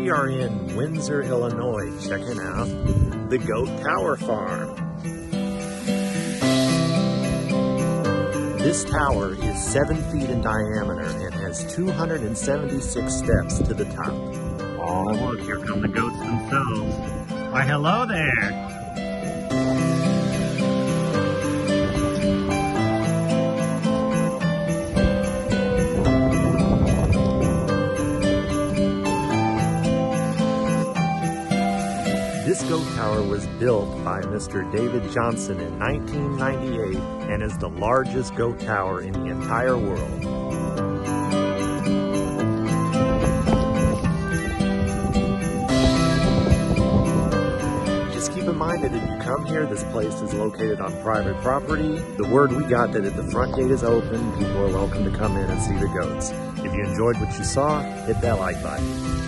We are in Windsor, Illinois, checking out the Goat Tower Farm. This tower is 7 feet in diameter and has 276 steps to the top. Oh, look, here come the goats themselves. Why, hello there. This goat tower was built by Mr. David Johnson in 1998 and is the largest goat tower in the entire world. Just keep in mind that if you come here, this place is located on private property. The word we got that if the front gate is open, people are welcome to come in and see the goats. If you enjoyed what you saw, hit that like button.